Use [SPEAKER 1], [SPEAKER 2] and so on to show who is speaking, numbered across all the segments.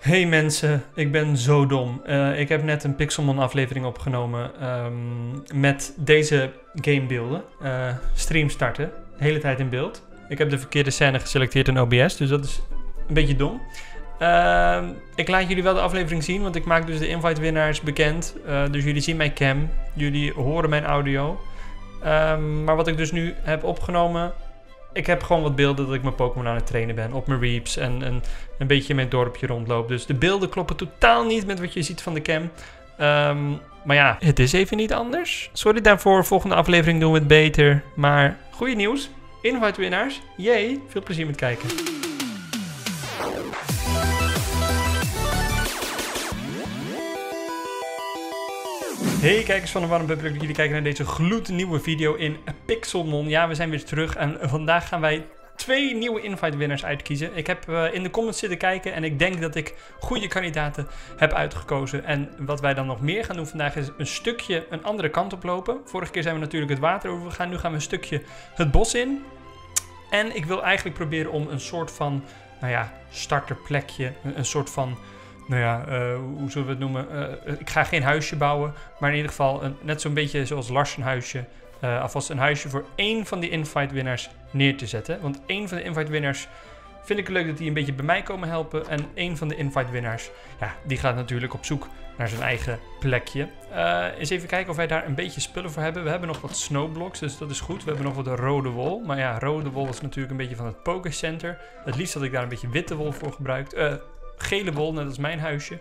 [SPEAKER 1] Hey mensen, ik ben zo dom. Uh, ik heb net een Pixelmon aflevering opgenomen um, met deze gamebeelden. Uh, stream starten, de hele tijd in beeld. Ik heb de verkeerde scène geselecteerd in OBS, dus dat is een beetje dom. Uh, ik laat jullie wel de aflevering zien, want ik maak dus de invite winnaars bekend. Uh, dus jullie zien mijn cam, jullie horen mijn audio. Um, maar wat ik dus nu heb opgenomen ik heb gewoon wat beelden dat ik mijn Pokémon aan het trainen ben. Op mijn Reaps en, en een beetje in mijn dorpje rondloop. Dus de beelden kloppen totaal niet met wat je ziet van de cam. Um, maar ja, het is even niet anders. Sorry daarvoor, volgende aflevering doen we het beter. Maar goede nieuws. Invite winnaars. Jee, veel plezier met kijken. Hey kijkers van de Warm Public, jullie kijken naar deze gloednieuwe video in Pixelmon. Ja, we zijn weer terug en vandaag gaan wij twee nieuwe invite winners uitkiezen. Ik heb uh, in de comments zitten kijken en ik denk dat ik goede kandidaten heb uitgekozen. En wat wij dan nog meer gaan doen vandaag is een stukje een andere kant op lopen. Vorige keer zijn we natuurlijk het water over gegaan, nu gaan we een stukje het bos in. En ik wil eigenlijk proberen om een soort van, nou ja, starterplekje, een soort van nou ja, uh, hoe zullen we het noemen? Uh, ik ga geen huisje bouwen, maar in ieder geval een, net zo'n beetje zoals Lars een huisje. Uh, alvast een huisje voor één van die invite winnaars neer te zetten. Want één van de invite winnaars vind ik leuk dat die een beetje bij mij komen helpen. En één van de invite winnaars, ja, die gaat natuurlijk op zoek naar zijn eigen plekje. Eens even kijken of wij daar een beetje spullen voor hebben. We hebben nog wat snowblocks, dus dat is goed. We hebben nog wat rode wol. Maar ja, rode wol is natuurlijk een beetje van het Poké Center. Het liefst had ik daar een beetje witte wol voor gebruikt. Gele wol, net als mijn huisje.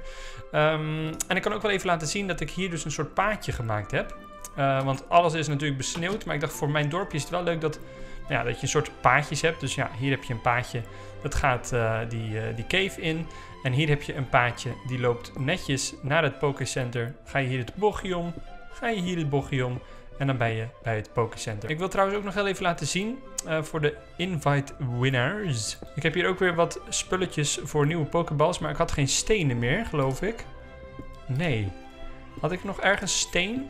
[SPEAKER 1] Um, en ik kan ook wel even laten zien dat ik hier dus een soort paadje gemaakt heb. Uh, want alles is natuurlijk besneeuwd. Maar ik dacht voor mijn dorpje is het wel leuk dat, nou ja, dat je een soort paadjes hebt. Dus ja, hier heb je een paadje. Dat gaat uh, die, uh, die cave in. En hier heb je een paadje die loopt netjes naar het Pokécenter. Ga je hier het bochtje om. Ga je hier het bochtje om. En dan ben je bij het Pokécenter. Ik wil trouwens ook nog heel even laten zien uh, voor de invite winners. Ik heb hier ook weer wat spulletjes voor nieuwe Pokéballs. Maar ik had geen stenen meer, geloof ik. Nee. Had ik nog ergens steen?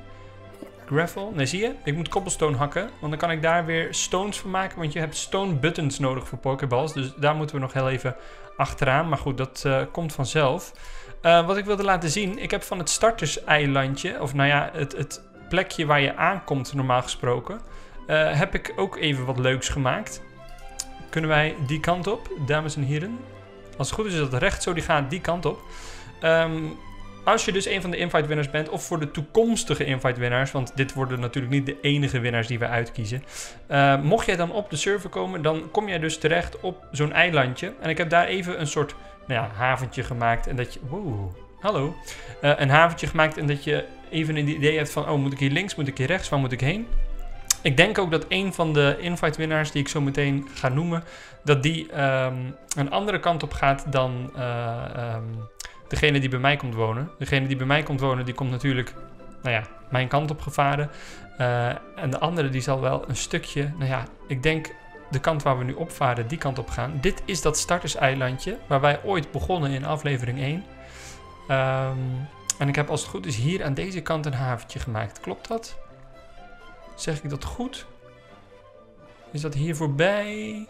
[SPEAKER 1] Gravel? Nee, zie je? Ik moet cobblestone hakken. Want dan kan ik daar weer stones van maken. Want je hebt stone buttons nodig voor Pokéballs. Dus daar moeten we nog heel even achteraan. Maar goed, dat uh, komt vanzelf. Uh, wat ik wilde laten zien. Ik heb van het starters-eilandje. Of nou ja, het, het plekje waar je aankomt normaal gesproken, uh, heb ik ook even wat leuks gemaakt. Kunnen wij die kant op, dames en heren? Als het goed is, is dat recht zo, die gaat die kant op. Um, als je dus een van de invite winnaars bent, of voor de toekomstige invite winnaars, want dit worden natuurlijk niet de enige winnaars die we uitkiezen. Uh, mocht jij dan op de server komen, dan kom jij dus terecht op zo'n eilandje. En ik heb daar even een soort nou ja, haventje gemaakt. En dat je. Hallo. Uh, een haventje gemaakt en dat je even een idee hebt van, oh, moet ik hier links, moet ik hier rechts, waar moet ik heen? Ik denk ook dat een van de invite winnaars die ik zo meteen ga noemen, dat die um, een andere kant op gaat dan uh, um, degene die bij mij komt wonen. Degene die bij mij komt wonen, die komt natuurlijk, nou ja, mijn kant op gevaren. Uh, en de andere die zal wel een stukje, nou ja, ik denk de kant waar we nu opvaren, die kant op gaan. Dit is dat starterseilandje waar wij ooit begonnen in aflevering 1. Um, en ik heb als het goed is hier aan deze kant een haventje gemaakt. Klopt dat? Zeg ik dat goed? Is dat hier voorbij?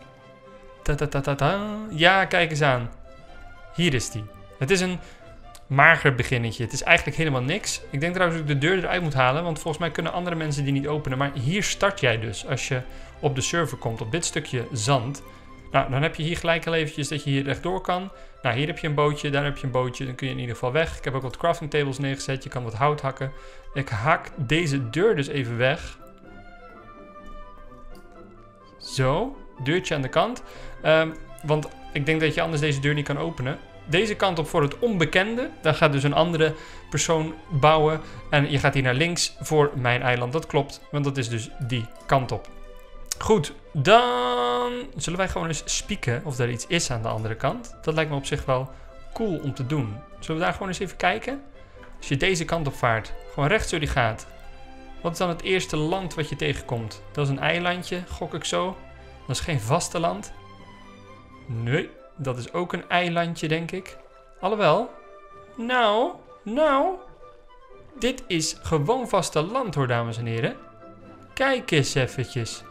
[SPEAKER 1] Ta -ta -ta -ta -ta. Ja, kijk eens aan. Hier is die. Het is een mager beginnetje. Het is eigenlijk helemaal niks. Ik denk trouwens dat ik de deur eruit moet halen, want volgens mij kunnen andere mensen die niet openen. Maar hier start jij dus als je op de server komt, op dit stukje zand. Nou, dan heb je hier gelijk al eventjes dat je hier rechtdoor kan. Nou, hier heb je een bootje, daar heb je een bootje. Dan kun je in ieder geval weg. Ik heb ook wat crafting tables neergezet. Je kan wat hout hakken. Ik hak deze deur dus even weg. Zo, deurtje aan de kant. Um, want ik denk dat je anders deze deur niet kan openen. Deze kant op voor het onbekende. Daar gaat dus een andere persoon bouwen. En je gaat hier naar links voor mijn eiland. Dat klopt, want dat is dus die kant op. Goed, dan zullen wij gewoon eens spieken of er iets is aan de andere kant. Dat lijkt me op zich wel cool om te doen. Zullen we daar gewoon eens even kijken? Als je deze kant op vaart, gewoon recht zo die gaat. Wat is dan het eerste land wat je tegenkomt? Dat is een eilandje, gok ik zo. Dat is geen vasteland. Nee, dat is ook een eilandje, denk ik. Alhoewel. Nou, nou. Dit is gewoon vasteland hoor, dames en heren. Kijk eens eventjes.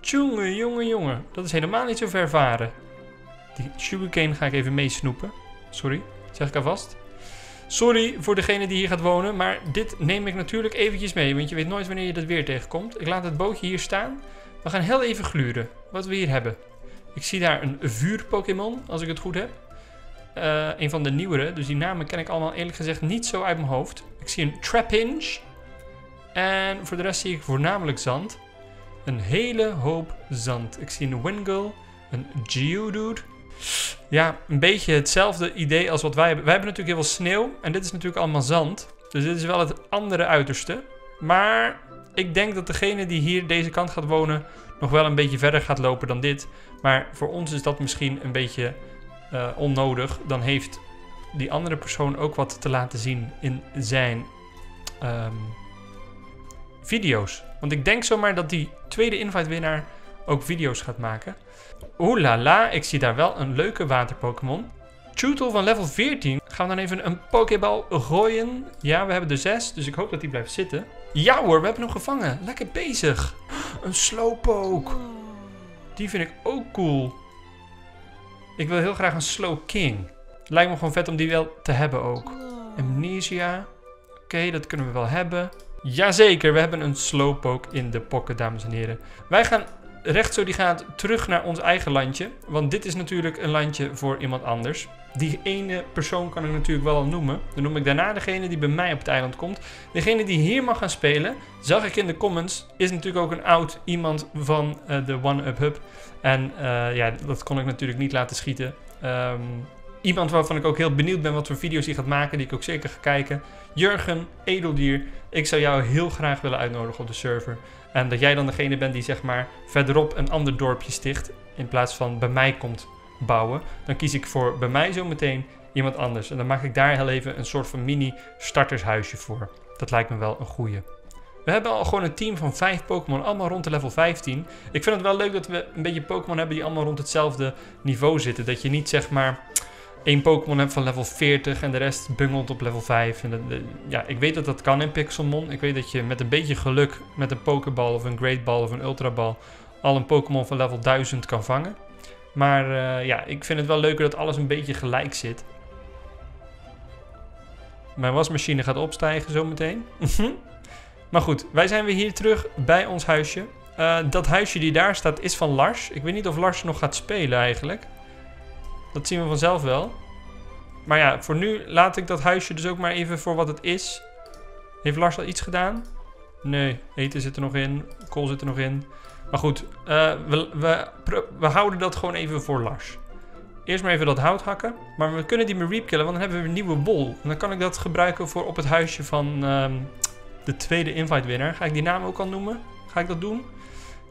[SPEAKER 1] Tjonge, jonge, jonge. Dat is helemaal niet zo ver varen. Die sugarcane ga ik even meesnoepen. Sorry, zeg ik alvast. Sorry voor degene die hier gaat wonen, maar dit neem ik natuurlijk eventjes mee. Want je weet nooit wanneer je dat weer tegenkomt. Ik laat het bootje hier staan. We gaan heel even gluren wat we hier hebben. Ik zie daar een vuur-Pokémon, als ik het goed heb. Uh, een van de nieuwere, dus die namen ken ik allemaal eerlijk gezegd niet zo uit mijn hoofd. Ik zie een Trapinch. En voor de rest zie ik voornamelijk zand. Een hele hoop zand. Ik zie een Wingull, een Geodude. Ja, een beetje hetzelfde idee als wat wij hebben. Wij hebben natuurlijk heel veel sneeuw en dit is natuurlijk allemaal zand. Dus dit is wel het andere uiterste. Maar ik denk dat degene die hier deze kant gaat wonen nog wel een beetje verder gaat lopen dan dit. Maar voor ons is dat misschien een beetje uh, onnodig. Dan heeft die andere persoon ook wat te laten zien in zijn um, video's. Want ik denk zomaar dat die tweede invite-winnaar ook video's gaat maken. Oeh la la, ik zie daar wel een leuke water-Pokémon. Van level 14. Gaan we dan even een Pokéball gooien? Ja, we hebben er 6, dus ik hoop dat die blijft zitten. Ja hoor, we hebben hem gevangen. Lekker bezig. Een Slowpoke. Die vind ik ook cool. Ik wil heel graag een Slow King. Lijkt me gewoon vet om die wel te hebben ook. Amnesia. Oké, dat kunnen we wel hebben. Jazeker, we hebben een Slowpoke in de pocket, dames en heren. Wij gaan recht zo die gaat terug naar ons eigen landje. Want dit is natuurlijk een landje voor iemand anders. Die ene persoon kan ik natuurlijk wel al noemen. Dan noem ik daarna degene die bij mij op het eiland komt. Degene die hier mag gaan spelen, zag ik in de comments, is natuurlijk ook een oud iemand van uh, de One Up Hub. En uh, ja, dat kon ik natuurlijk niet laten schieten. Um, iemand waarvan ik ook heel benieuwd ben wat voor video's hij gaat maken, die ik ook zeker ga kijken. Jurgen, edeldier, ik zou jou heel graag willen uitnodigen op de server. En dat jij dan degene bent die zeg maar verderop een ander dorpje sticht, in plaats van bij mij komt bouwen. Dan kies ik voor bij mij zo meteen iemand anders. En dan maak ik daar heel even een soort van mini startershuisje voor. Dat lijkt me wel een goeie. We hebben al gewoon een team van 5 Pokémon, allemaal rond de level 15. Ik vind het wel leuk dat we een beetje Pokémon hebben die allemaal rond hetzelfde niveau zitten. Dat je niet zeg maar één Pokémon hebt van level 40 en de rest bungelt op level 5. En ja, ik weet dat dat kan in Pixelmon. Ik weet dat je met een beetje geluk met een Pokéball of een Great Ball of een Ultra Ball al een Pokémon van level 1000 kan vangen. Maar uh, ja, ik vind het wel leuker dat alles een beetje gelijk zit. Mijn wasmachine gaat opstijgen zometeen. maar goed, wij zijn weer hier terug bij ons huisje. Uh, dat huisje die daar staat is van Lars. Ik weet niet of Lars nog gaat spelen eigenlijk. Dat zien we vanzelf wel. Maar ja, voor nu laat ik dat huisje dus ook maar even voor wat het is. Heeft Lars al iets gedaan? Nee, eten zit er nog in. Kool zit er nog in. Maar goed, uh, we, we, we houden dat gewoon even voor Lars. Eerst maar even dat hout hakken. Maar we kunnen die Mareep killen, want dan hebben we een nieuwe bol. En dan kan ik dat gebruiken voor op het huisje van um, de tweede invite winnaar. Ga ik die naam ook al noemen? Ga ik dat doen?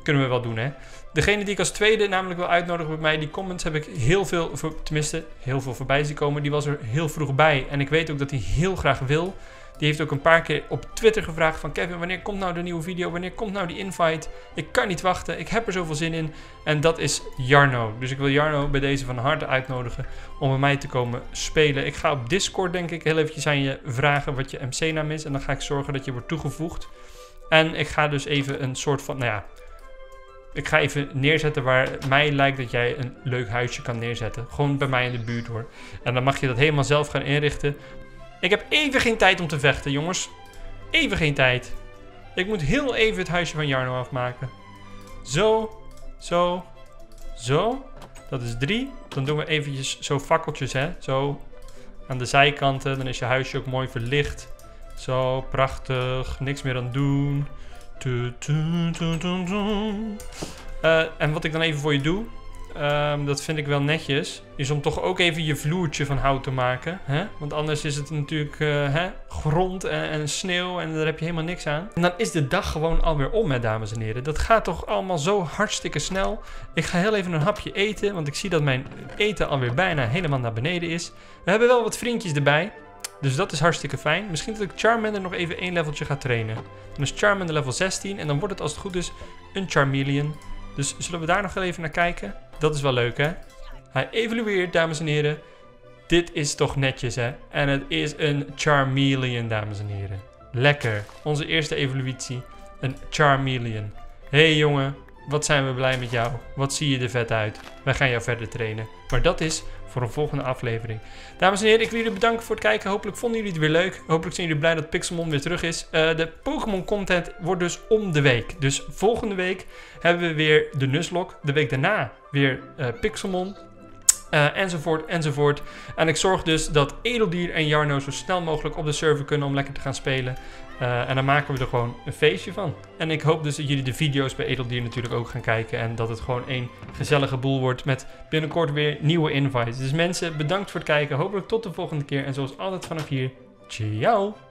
[SPEAKER 1] Kunnen we wel doen, hè? Degene die ik als tweede namelijk wil uitnodigen bij mij, die comments heb ik heel veel, tenminste heel veel voorbij zien komen. Die was er heel vroeg bij en ik weet ook dat hij heel graag wil. Die heeft ook een paar keer op Twitter gevraagd van Kevin, wanneer komt nou de nieuwe video? Wanneer komt nou die invite? Ik kan niet wachten, ik heb er zoveel zin in. En dat is Jarno. Dus ik wil Jarno bij deze van harte uitnodigen om bij mij te komen spelen. Ik ga op Discord denk ik heel eventjes aan je vragen wat je MC-naam is. En dan ga ik zorgen dat je wordt toegevoegd. En ik ga dus even een soort van, nou ja, ik ga even neerzetten waar mij lijkt dat jij een leuk huisje kan neerzetten. Gewoon bij mij in de buurt hoor. En dan mag je dat helemaal zelf gaan inrichten. Ik heb even geen tijd om te vechten, jongens. Even geen tijd. Ik moet heel even het huisje van Jarno afmaken. Zo, zo, zo. Dat is drie. Dan doen we eventjes zo fakkeltjes, hè. Zo aan de zijkanten. Dan is je huisje ook mooi verlicht. Zo, prachtig. Niks meer aan doen. Uh, en wat ik dan even voor je doe, um, dat vind ik wel netjes, is om toch ook even je vloertje van hout te maken. Hè? Want anders is het natuurlijk uh, hè? grond en, en, sneeuw en daar heb je helemaal niks aan. En dan is de dag gewoon alweer om, hè, dames en heren. Dat gaat toch allemaal zo hartstikke snel. Ik ga heel even een hapje eten, want ik zie dat mijn eten alweer bijna helemaal naar beneden is. We hebben wel wat vriendjes erbij. Dus dat is hartstikke fijn. Misschien dat ik Charmander nog even één leveltje ga trainen. Dan is Charmander level 16 en dan wordt het als het goed is een Charmeleon. Dus zullen we daar nog even naar kijken? Dat is wel leuk hè? Hij evolueert dames en heren. Dit is toch netjes hè? En het is een Charmeleon dames en heren. Lekker. Onze eerste evolutie. Een Charmeleon. Hé hey, jongen, wat zijn we blij met jou. Wat zie je er vet uit. Wij gaan jou verder trainen. Maar dat is voor een volgende aflevering. Dames en heren, ik wil jullie bedanken voor het kijken. Hopelijk vonden jullie het weer leuk. Hopelijk zijn jullie blij dat Pixelmon weer terug is. Uh, de Pokémon content wordt dus om de week. Dus volgende week hebben we weer de Nuzlocke. De week daarna weer uh, Pixelmon. Uh, enzovoort, enzovoort. En ik zorg dus dat Edeldier en Jarno zo snel mogelijk op de server kunnen om lekker te gaan spelen. Uh, en dan maken we er gewoon een feestje van. En ik hoop dus dat jullie de video's bij Edeldier natuurlijk ook gaan kijken. En dat het gewoon één gezellige boel wordt met binnenkort weer nieuwe invites. Dus mensen, bedankt voor het kijken. Hopelijk tot de volgende keer. En zoals altijd vanaf hier, ciao!